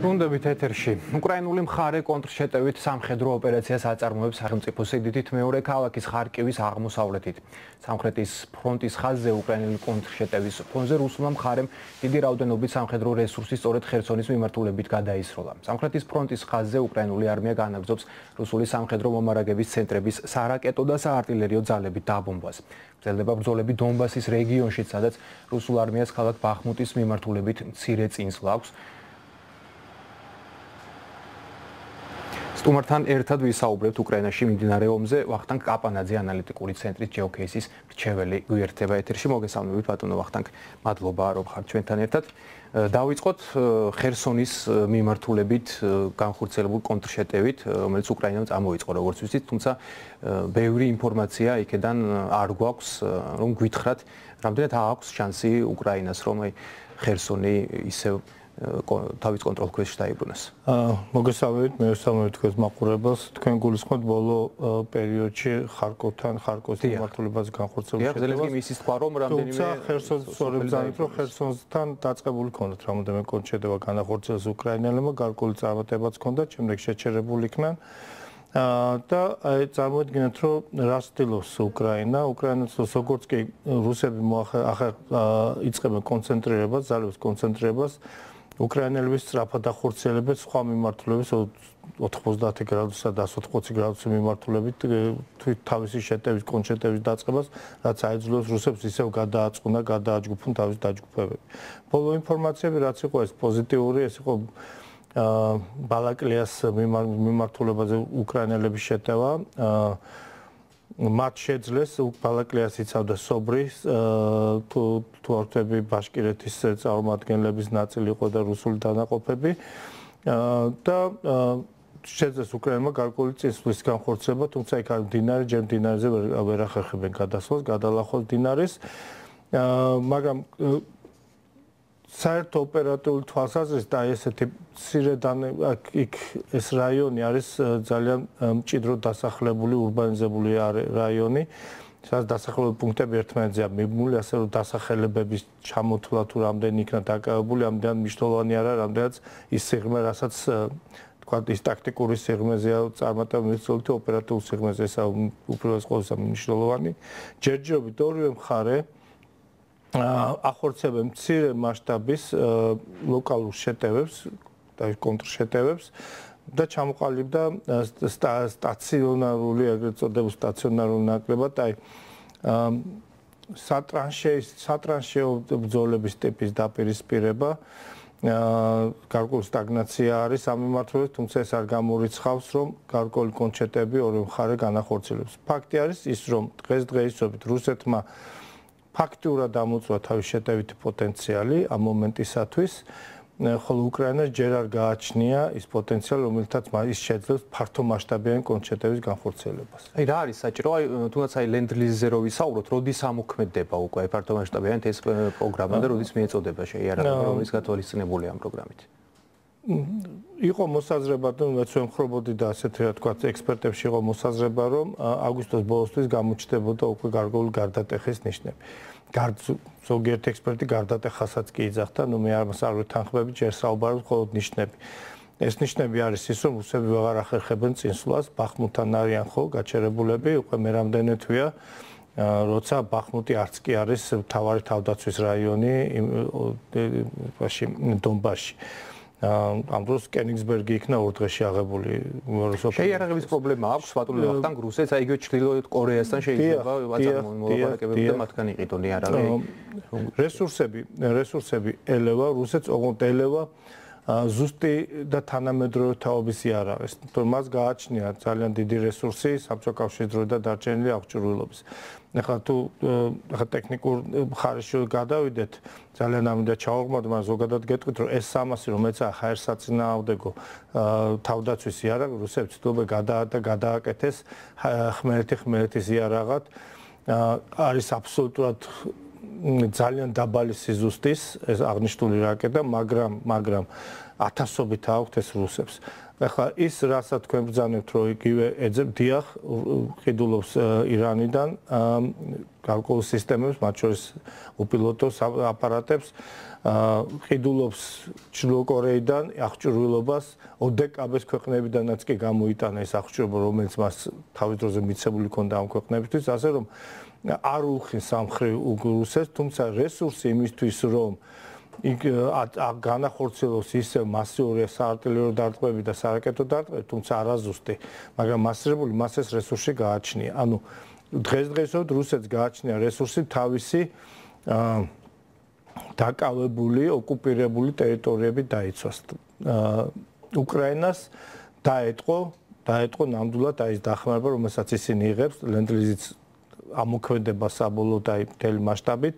ბრუნდებით ეთერში. უკრაინული მხარე კონტრშეტევით სამხედრო ოპერაციას აწარმოებს სახელმწიფო სიდიდით მეორე ქალაქის ხარკივის აღმოსავლეთით. სამხრეთის ფრონტის ხაზზე უკრაინული კონტრშეტევის ფონზე რუსულმა მხარემ დიდი რაოდენობით სამხედრო რესურსი სწორედ ხერსონის მიმართულებით გადაისროლა. სამხრეთის ფრონტის ხაზზე უკრაინული არმია განაგზობს რუსული სამხედრო მომარაგების ცენტრების სარაკეტო და საარტილერიო ძალებით დაბომბვას. ძლება ბრძოლები დონბასის რეგიონშიც, სადაც რუსულ არმიას ქალაქ ბახმუტის მიმართულებით მცირე წინსვლა აქვს. სტუმართან ერთად ვისაუბრებთ უკრაინაში მიმდინარე ომზე. ვახტანგ კაპანაძე ანალიტიკური ცენტრის ჯეოკეისის რჩეველი გვერდება ეთერში. მოგესალმებით ბატონო ვახტანგ. მადლობა რომ ხართ ჩვენთან ერთად. დავიწყოთ ხერსონის მიმართულებით განხორციელებულ კონტრშეტევით, რომელიც უკრაინამ წამოიწყო, როგორც ვიცით, თუმცა ბევრი ინფორმაცია იქედან არ გვაქვს, რომ გვითხრათ, რამდენად აქვს შანსი უკრაინას, რომ აი ხერსონი ისევ თავის კონტროლ ქვეშ დაიბრუნოს. აა მოგესალმებით, მე ვესალმებით თქვენს მაყურებელს. თქვენ გულისხმობთ ბოლო პერიოდში ხარკოვთან, ხარკოვის მიმართულებაზე განხორციელებას. დიახ, ზელენსკი მისის თქვა, რომ რამდენიმე ხერსონს სწორედ ზანით, რომ ხერსონსთან დაწყებული ქონდათ რამოდენიმე კონჩედევა განახორციელეს უკრაინელებმა, გარკვეული წარმატებაც ქონდათ, შემდეგ შეჩერებული იქნენ. აა და აი წარმოიდგინეთ რომ რა სტილოს უკრაინა, უკრაინას როგორც კი რუსები მოახერხა იწყებენ კონცენტრირებას, ძალების კონცენტრირებას უკრაინელების სწრაფად ახორციელებენ სხვა მიმართულების 90 გრადუსა და 180 გრადუსი მიმართულებით თვით თავისი შეტევის კონჩეტევის დაწყებას, რაც აიძულებს რუსებს ისევ გადააწყუნა, გადააჯგუფონ თავის დაჯგუფებები. ბოლო ინფორმაციები რაც იყო ეს პოზიტიური, ეს იყო ბალაკლიას მიმართულებაზე უკრაინელების შეტევა, აა მათ შეძლეს ბალაკლიას იცავდა სობრის თუ თუ არტები ბაშკირეთის წარმომადგენლების ნაწილი იყო და რუსული დანაყოფები და შეძლეს უკრაინმა გარკვეული წესვლის განხორციელება, თუმცა იქ არ დინარი ჯერ დინარზე ვერ ახერხებენ გადასვლას, გადალახოს დინარის. მაგრამ საერთო ოპერატიული თვალსაზრისით და ესეთი ცირედან იქ ეს რაიონი არის ძალიან მჭიდრო დასახლებული урბანიზებული რაიონი სადაც დასახლებულ პუნქტები ერთმანეთზეა მიბმული ასე რომ დასახელებების ჩამოთვლა თუ რამდენი იქნა დაკავებული ამდენ მნიშვნელოვანი არა რამდენიც ის სიღრმე რასაც თქვა ის ტაქტიკური სიღრმეზეა წარმატებული მიცოლთი ოპერატიული სიღრმეზე ესა უპირველეს ყოვლისა მნიშვნელოვანი. ჯერჯერობით ორივე მხარე ახორცებენ მცირე მასშტაბის ლოკალურ შეტევებს და კონტრშეტევებს და ჩამოყალიბდა სტაციონარული ეგრეთ წოდებული სტაციონარული ნაკლებად აი სატრანშე სატრანშეო ბრძოლების ტიპის დაპირისპირება გარკვეული სტაგნაცია არის ამ მიმართულებით, თუმცა ეს არ გამორიცხავს, რომ გარკვეული კონჩეტები ორი მხარე განახორციელებს. ფაქტი არის ის, რომ დღესდღეობით რუსეთმა ფაქტურად ამოწვა თავის შეტევითი პოტენციალი ამ მომენტისათვის ხოლო უკრაინას ჯერ არ გააჩნია ის პოტენციალი, რომელთაც ის შეძლებს ფართო მასშტაბიანი კონცერტების განხორციელებას. აი რა არის საჭირო? აი თუნდაც აი ლენდლიზზე რო ვისაუბროთ, როდის ამოქმედება უკვე ფართო მასშტაბიანი ეს პროგრამა და როდის მიეწოდება შეიარაღება, რომელიც გათვალისწინებული ამ პროგრამით? იყო მოსაზრება, თუ მეცვენ ხრობოდი და ასეთი რა თქვა, ექსპერტებში იყო მოსაზრება, რომ აგვისტოს ბოლოსთვის გამოჩნდებოდა უკვე გარკვეული გარდატეხის ნიშნები. გარდ ზოგიერთ ექსპერტი გარდატეხასაც კი იძახდა, ნუ მე არ მასარო თანხმები ჯერ საუბარობ მხოლოდ ნიშნები. ეს ნიშნები არის ის, რომ რუსები ვეღარ ახერხებენ წინსვლას, ბახმუტთან არიან ხო გაჩერებულები, უკვე მე რამდენი თვია როცა ბახმუტი არც კი არის თავარი თავდაცვის რაიონი იმ ბაში დონბაში. ამ დროს კენიგსბერგი იქნა ორ დღეში აღებული რუსოფი. შეიარაღების პრობლემა აქვს ბატონო ვახტანგ რუსეთს, აი გეჩ ჩრდილოეთ კორეასთან შეიძლება ვაწარმოებები და მათგან იყიდონ იარაღი. რესურსები, რესურსები ელევა, რუსეთს ოღონდ ელევა ზუსტი და თანამედროვე თაობის იარაღის. თორე მას გააჩნია ძალიან დიდი რესურსი საბჭოთა კავშირის დროიდან დარჩენილი აღჭურვილობის. ახლა თუ ახლა ტექნიკურ მხარეში გადავიდეთ, ძალიან ამინდა ჩავაღმოთ, მაგრამ ზოგადად გეტყვით, რომ ეს 300 რომელიც ახლა ერთ საწინააღმდეგო თავდაცვის იარაღი რუსებს თუმცა გადა და გადააკეთეს ხმელეთი ხმელეთის იარაღად არის აბსოლუტურად ძალიან დაბალი სიზუსტის ეს აღნიშნული რაკეტა, მაგრამ მაგრამ ათასობით აქვთ ეს რუსებს. ახლა ის რასაც თქვენ ბრძანებთ, რომ იგივე ეძებ დიახ ყიდულობს ირანიდან გარკვეულ სისტემებს, მათ შორის უპილოტო აპარატებს, ყიდულობს ჩრდილო კორეიდან აღჭურვილობას ოდეკაბეს ქვეყნებიდანაც კი გამოიტანა ეს აღჭურვილობა რომელიც მას თავის დროზე მიცებული ქონდა ამ ქვეყნებისთვის ასე რომ არ უხი სამხრივ უგრუსეს თუმცა რესურსი იმისთვის რომ იქ განახორციელოს ისე მასიური საარტილერიო დარტყმები და სარაკეტო დარტყმები თუმცა არაზუსტი მაგრამ მასირებული მას ეს რესურსი გააჩნია ანუ დღესდღეობით რუსეთს გააჩნია რესურსი თავისი დაკავებული, ოკუპირებული ტერიტორიები დაიცვას. უკრაინას დაეთყო, დაეთყო ნამდვილად აი ეს დახმარება, რომელსაც ისინი იღებს, ლენდლიზიც ამოქმედება საბოლოოდ აი მთელი მასშტაბით.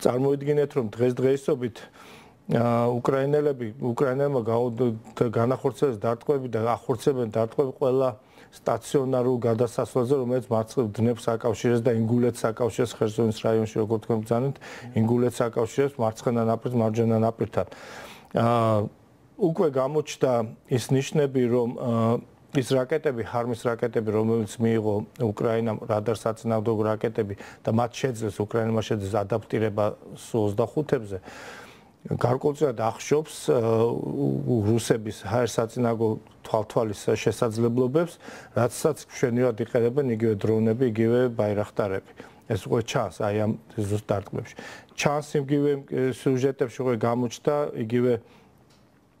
წარმოიდგინეთ, რომ დღესდღეობით აა უკრაინელები, უკრაინელებმა განახორციელეს დარტყმები და ახორცებენ დარტყმები ყველა სტაციონარულ გადასასვლელზე, რომელიც მარცხნივ დნებს აკავშირებს და ინგულეთს აკავშირებს ხერსონის რაიონში, როგორ თქვენ ბძანეთ, ინგულეთს აკავშირებს მარცხენა ნაპირს მარჯვენა ნაპირთან. აა უკვე გამოჩნდა ის ნიშნები, რომ ის რაკეტები, ჰარმის რაკეტები, რომელიც მიიღო უკრაინამ რადარ საწინააღმდეგო რაკეტები და მათ შეძლეს უკრაინამ შეძლეს ადაპტირება სუ-25-ებზე. გარკვეულწილად ახშობს რუსების ჰაერსაწინააღო თვალთვალის შესაძლებლობებს, რაცაც ჩვენივად იყენებენ იგივე დრონები, იგივე ბაირახტარები. ეს უკვე ჩანს აი ამ ზუსტ დარტყმებში. ჩანს იგივე სიუჟეტებში უკვე გამოჩნდა იგივე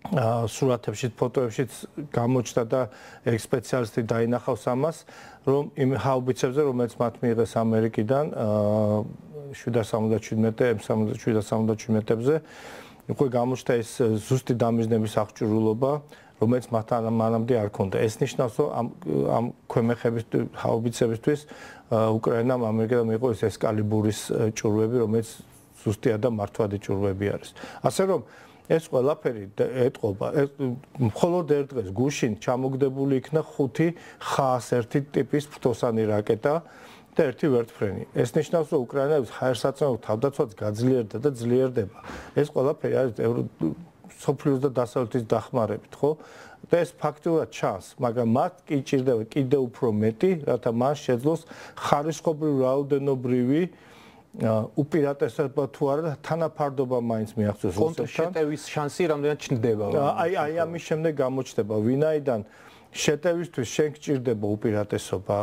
აა სურათებში, ფოტოებში გამოჩნდა და ეგ სპეციალისტი დაინახავს ამას, რომ იმ ჰაუბიცებზე, რომელიც მათ მიიღეს ამერიკიდან აა 777 M777-ებზე უკვე გამოჩნდა ეს ზუსტი დამიზნების აღჭურვილობა, რომელიც მათთან მანამდე არ ქონდა. ეს ნიშნავს, რომ ამ ამ ქვემეხების ჰაუბიცებისთვის უკრაინამ ამერიკამ მიიღო ეს ესკალიბურის ჭურვები, რომელიც ზუსტია და მართვადი ჭურვები არის. ასე რომ ეს ყველაფერი ეთყობა მხოლოდ ერთ დღეს გუშინ ჩამოგდებული იქნა ხუთი ხას ერთი ტიპის ფრთოსანი რაკეტა და ერთი ვერტფრენი. ეს ნიშნავს, რომ უკრაინელებს ჰაერსაწინააღმდეგო თავდაცვაც გაძლიერდა და ძლიერდება. ეს ყველაფერი არის სოფლიოს და დასავლეთის დახმარებით, ხო? და ეს ფაქტურად ჩანს, მაგრამ მათ კი ჭირდება კიდე უფრო მეტი, რათა მას შეძლოს ხარისხობრივ რაოდენობრივი უპირატესობა თუ არა თანაფარდობა მაინც მიაღწევს რუსეთთან. კონტრშეტევის შანსი რამდენად ჩნდება? აი აი ამის შემდეგ გამოჩნდება, ვინაიდან შეტევისთვის შენ გჭირდება უპირატესობა,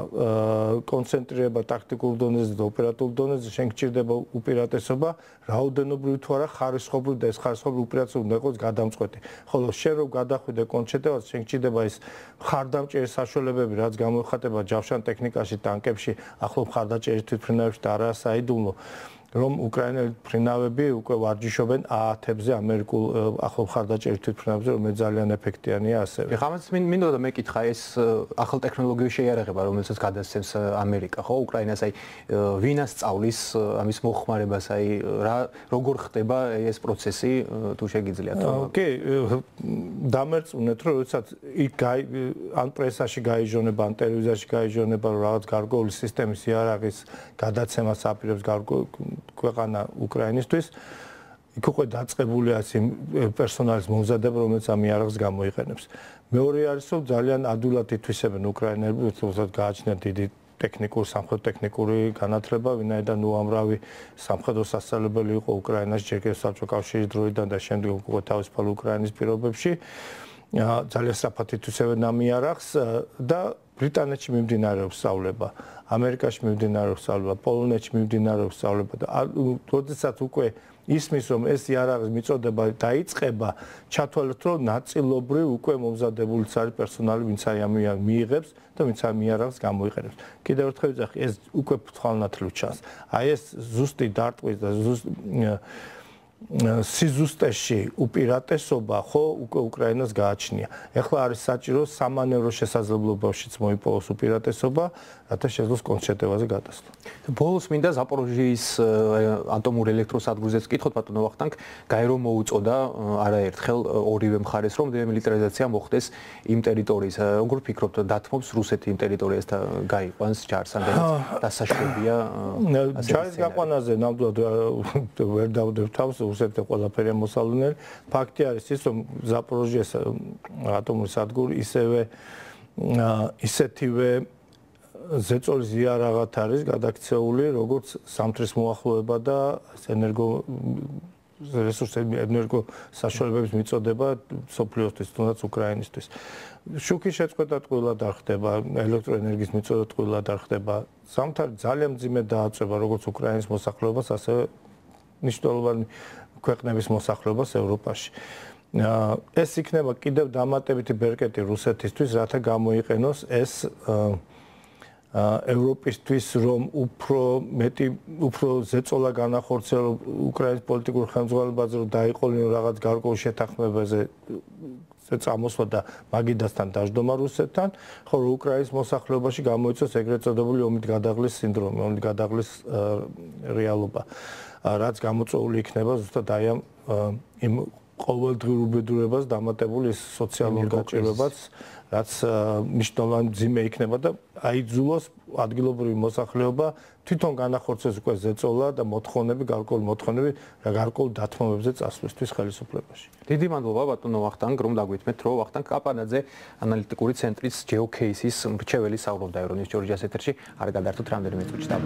კონცენტრირება ტაქტიკულ დონეზე და ოპერატიულ დონეზე, შენ გჭირდება უპირატესობა, რაოდენობრივ თუ არა ხარისხობრივ და ეს ხარისხობრივ უპირატესობა უნდა იყოს გადამწყვეტი. ხოლო შენ რო გადახვიდე კონცენტრირებას, შენ გჭირდება ის ხარდამჭერი საშუალებები, რაც გამოიხატება ჯავშან ტექნიკაში, ტანკებში, ახლო ხარდაჭერი თვითფრინავებში და არა საიდუმლო. რომ უკრაინელი ფრინავები უკვე ვარჯიშობენ აათებზე ამერიკულ ახლო მხარდაჭერის თვითფრინავებზე, რომელიც ძალიან ეფექტიანია ასევე. ეხლა მინდოდა და მეკითხა ეს ახალ ტექნოლოგიების შეიარაღება, რომელსაც გადასცემს ამერიკა, ხო, უკრაინას აი ვინას სწავლის ამის მოხმარებას, აი რა როგორ ხდება ეს პროცესი, თუ შეგიძლიათ თქო. კი, დამერწმუნეთ, რომ როდესაც იქ ან პრესაში გაიჟონება, ან ტელევიზიაში გაიჟონება, რომ რაღაც გარკვეული სისტემის იარაღის გადაცემას აპირებს გარკვეული ქვეყანა უკრაინისთვის. იქ უკვე დაწყებული არის პერსონალის მომზადება რომელიც ამ იარაღს გამოიყენებს. მეორე არის რომ ძალიან ადვილად ითვისებენ უკრაინელები თუმცა გააჩნიათ დიდი ტექნიკურ სამხედრო ტექნიკური განათლება ვინაიდან უამრავი სამხედრო სასწავლებელი იყო უკრაინაში ჯერ კიდევ საბჭოთა კავშირის დროიდან და შემდეგ უკვე თავისუფალ უკრაინის პირობებში. ძალიან სწრაფად ითვისებენ ამ იარაღს და ბრიტანეთში მიმდინარეობს სწავლება ამერიკაში მიმდინარეობს სწავლება, პოლონეთში მიმდინარეობს სწავლება და როდესაც უკვე ისმის რომ ეს იარაღის მიწოდება დაიწყება, ჩათვალოთ რომ ნაწილობრივ უკვე მომზადებული არის პერსონალი, ვინც აი ამ მიიღებს და ვინც ამ იარაღს გამოიყენებს. კიდევ ერთხელ ვიძახი, ეს უკვე ფთვალნათლივ ჩანს. აი ეს ზუსტი დარტყმის და ზუსტი სიზუსტეში უპირატესობა ხო უკვე უკრაინას გააჩნია. ეხლა არის საჭირო სამანევრო შესაძლებლობებშიც მოიპოვოს უპირატესობა, რათა შეძლოს კონცერტებაზე გადასვლა. ბოლოს მინდა ზაპოროჟიის ატომურ ელექტროსადგურზეც კითხოთ ბატონო ვახტანგ, გაირო მოუწოდა არაერთხელ ორივე მხარეს რომ დემილიტარიზაცია მოხდეს იმ ტერიტორიის. როგორ ფიქრობთ, დათმობს რუსეთი იმ ტერიტორიას და გაიყვანს ჯარს ან დასაშლებია? ჯარის გაყვანაზე ნამდვილად ვერ დავდებ თავს რუსეთი ყველაფერი მოსალონელი. ფაქტი არის ის, რომ ზაპოროჟიეს ატომური სადგური ისევე ისეთივე ზეწოლის იარაღად არის გადაქცეული როგორც სამთრის მოახლოება და ენერგო რესურსების ენერგო საშუალებების მიწოდება სოფლიოსთვის თუნდაც უკრაინისთვის. შუქი შეწყვეტა ტყუილად არ ხდება, ელექტროენერგიის მიწოდა ტყუილად არ ხდება. სამთავრო ძალიან ძიმე დააწება როგორც უკრაინის მოსახლეობას, ასევე ნიშნულოვანი ქვეყნების მოსახლეობას ევროპაში. ეს იქნება კიდევ დამატებითი ბერკეტი რუსეთისთვის, რათა გამოიყენოს ეს ევროპისთვის რომ უფრო მეტი უფრო ზეწოლა განახორციელო უკრაინის პოლიტიკურ ხელმძღვანელობაზე რომ დაიყოლინო რაღაც გარკვეულ შეთანხმებაზე წამოსვლა და მაგიდასთან დაждდომა რუსეთთან, ხოლო უკრაინის მოსახლეობაში გამოიწვევს ეგრეთ წოდებული ომით გადაღლის სინდრომი, ომით გადაღლის რეალობა, რაც გამოწვეული იქნება ზუსტად აი ამ იმ ყოველდღიურ უბედურებას დამატებული სოციალურ გაჭირვებას რაც მნიშვნელოვანი ძიმე იქნება და აიძულოს ადგილობრივი მოსახლეობა თვითონ განახორციელოს უკვე ზეწოლა და მოთხოვნები, გარკვეული მოთხოვნები და გარკვეულ დათმობებზე წასვლისთვის ხელისუფლებაში. დიდი მადლობა ბატონო ვახტანგ, რომ დაგვითმეთ, რომ ვახტანგ კაპანაძე ანალიტიკური ცენტრის GeoCases მრჩეველი საუბრობდა ევრონის ჯორჯიას ეთერში. არ გადაართოთ რამდენიმე წუთში და